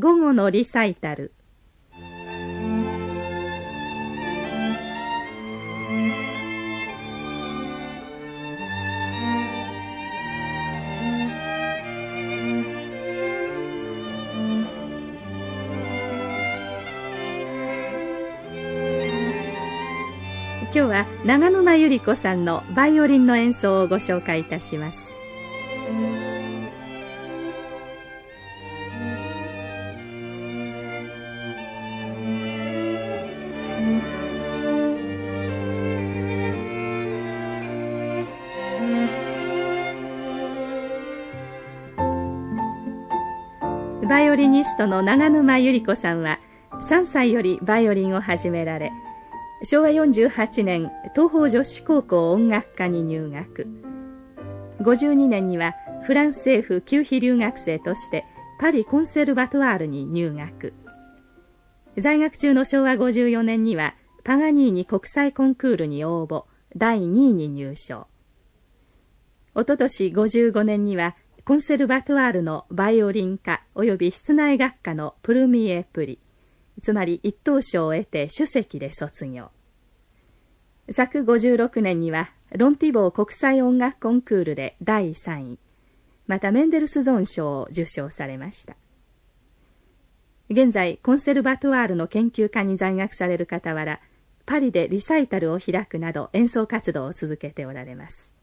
午後のリサイタル。今日は長沼百合子さんのバイオリンの演奏をご紹介いたします。ニストの長沼百合子さんは3歳よりバイオリンを始められ昭和48年東方女子高校音楽科に入学。52年にはフランス政府給費留学生としてパリコンセルバトワールに入学。在学中の昭和54年にはパガニーニ国際コンクールに応募第2位に入賞。おととし55年にはコンセルバトワールのバイオリン科及び室内学科のプルミエプリつまり一等賞を得て首席で卒業。昨56年にはロンティボー国際音楽コンクールで第3位またメンデルスゾーン賞を受賞されました。現在コンセルバトワールの研究科に在学される傍らパリでリサイタルを開くなど演奏活動を続けておられます。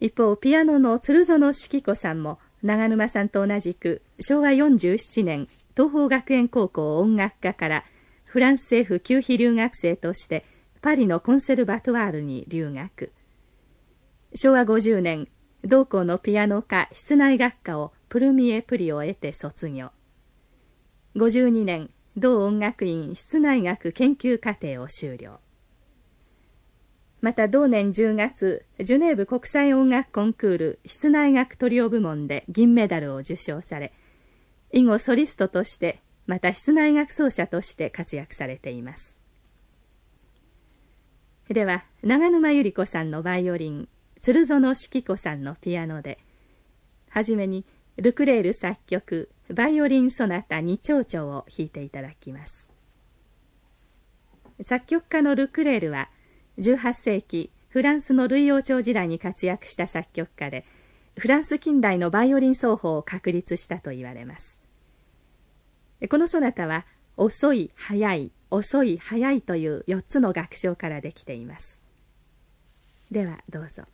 一方ピアノの鶴園四季子さんも長沼さんと同じく昭和47年東邦学園高校音楽科からフランス政府給費留学生としてパリのコンセルバトワールに留学。昭和50年同校のピアノ科室内学科をプルミエプリを得て卒業。52年同音楽院室内学研究課程を修了。また同年10月ジュネーブ国際音楽コンクール室内楽トリオ部門で銀メダルを受賞され以後ソリストとしてまた室内楽奏者として活躍されています。では長沼百合子さんのバイオリン鶴園四季子さんのピアノではじめにルクレール作曲バイオリンソナタ二丁々を弾いていただきます。作曲家のルクレールは18世紀フランスのルイ王朝時代に活躍した作曲家でフランス近代のバイオリン奏法を確立したと言われます。このソナタは遅い早い遅い早いという4つの楽章からできています。ではどうぞ。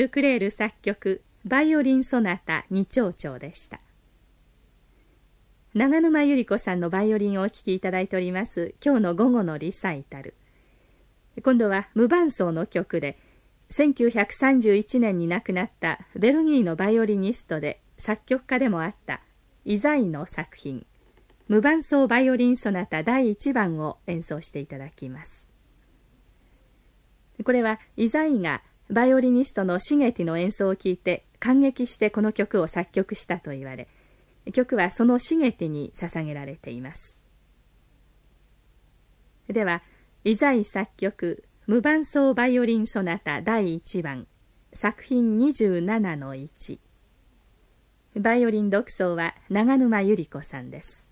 ルクレール作曲バイオリンソナタ二丁調でした。長沼百合子さんのバイオリンをお聴きいただいております今日の午後のリサイタル。今度は無伴奏の曲で1931年に亡くなったベルギーのバイオリニストで作曲家でもあったイザイの作品無伴奏バイオリンソナタ第1番を演奏していただきます。これはイザイがバイオリニストのシゲティの演奏を聴いて感激してこの曲を作曲したと言われ曲はそのシゲティに捧げられています。ではイザイ作曲無伴奏バイオリンソナタ第1番作品27の1バイオリン独奏は長沼百合子さんです。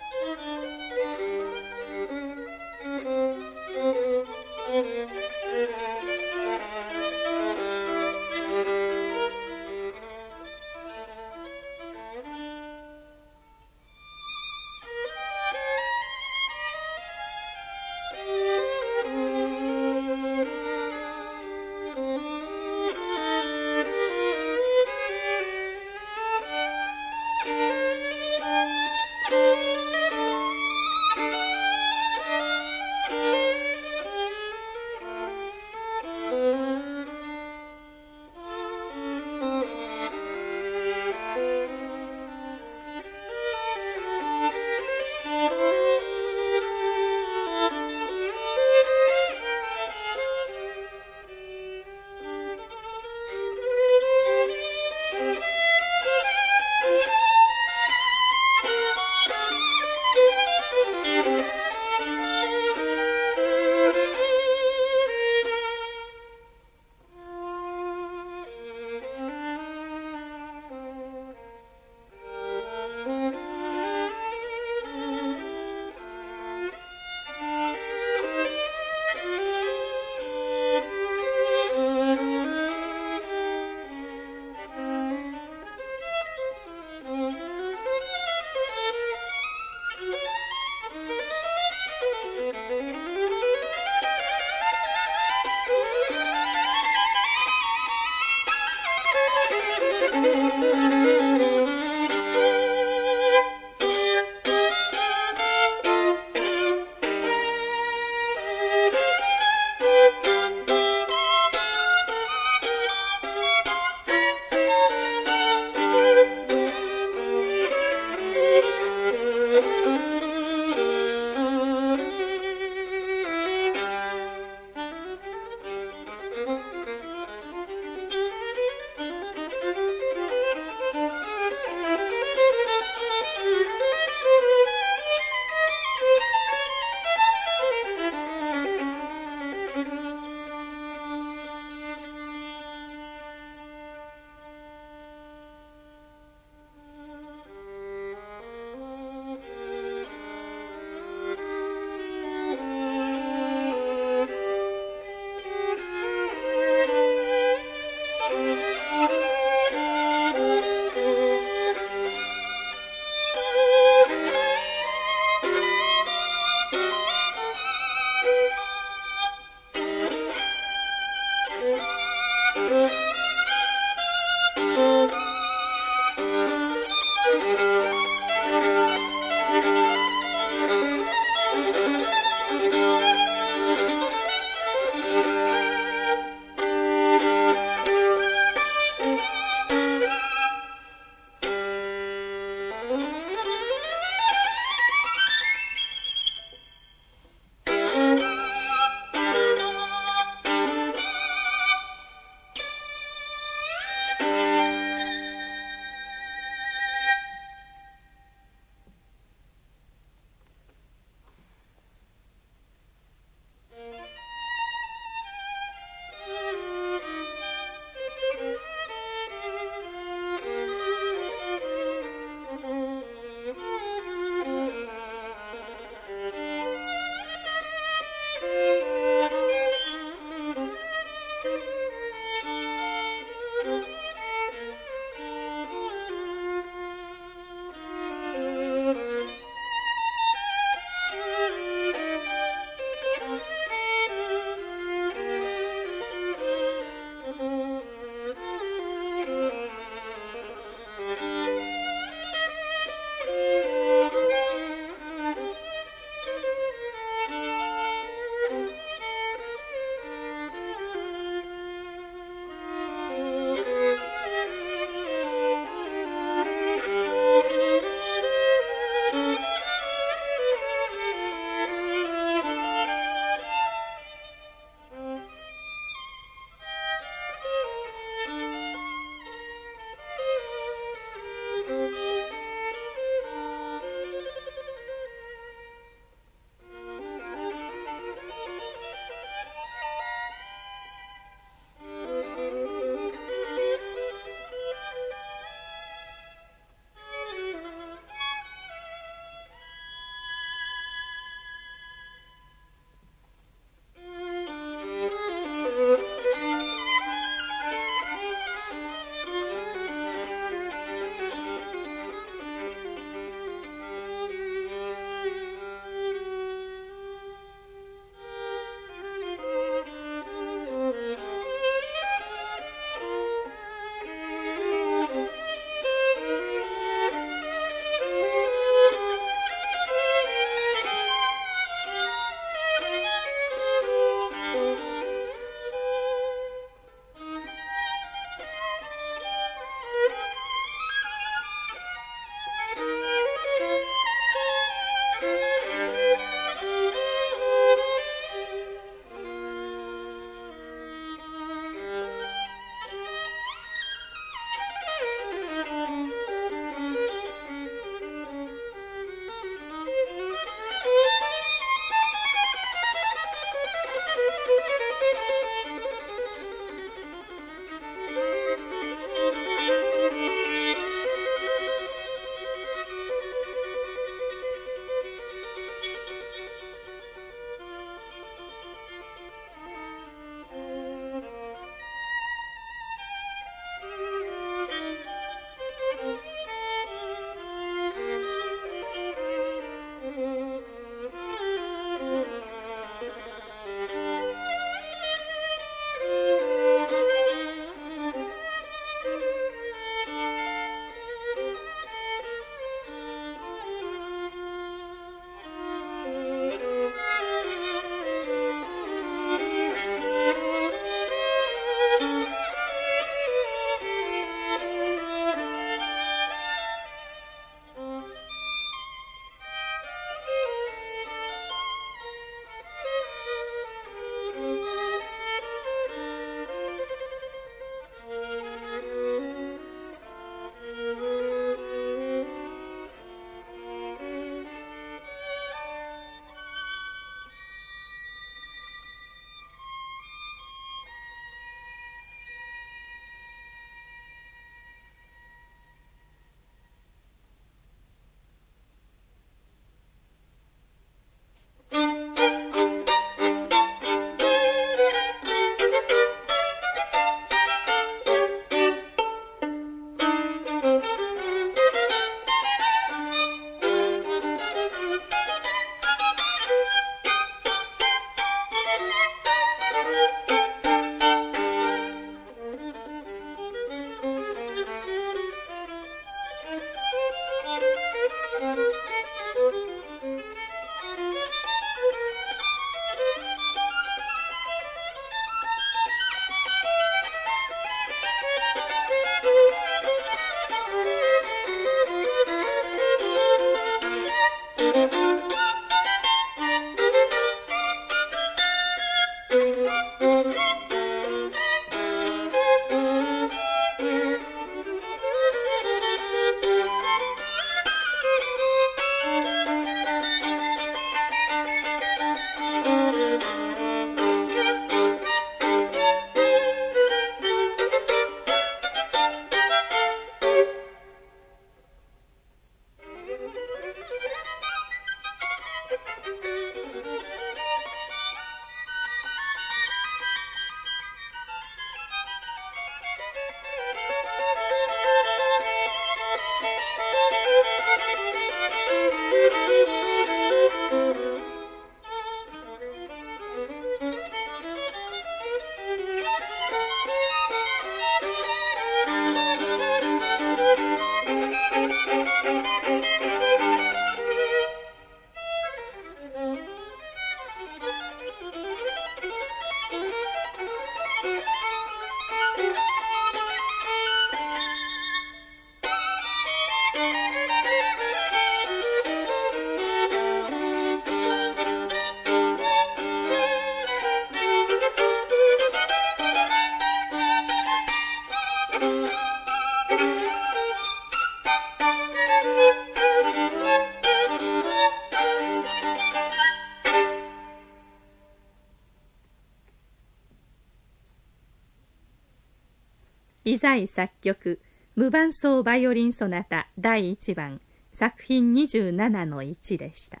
イザイ作曲無伴奏バイオリンソナタ第1番作品27の1でした。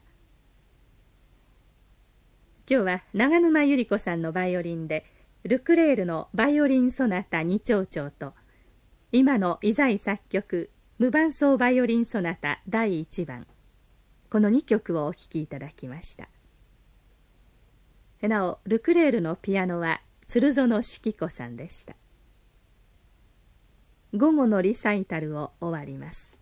今日は長沼百合子さんのバイオリンでルクレールのバイオリンソナタ2丁々と今のイザイ作曲無伴奏バイオリンソナタ第1番。この2曲をお聴きいただきました。なおルクレールのピアノは鶴園四季子さんでした。午後のリサイタルを終わります。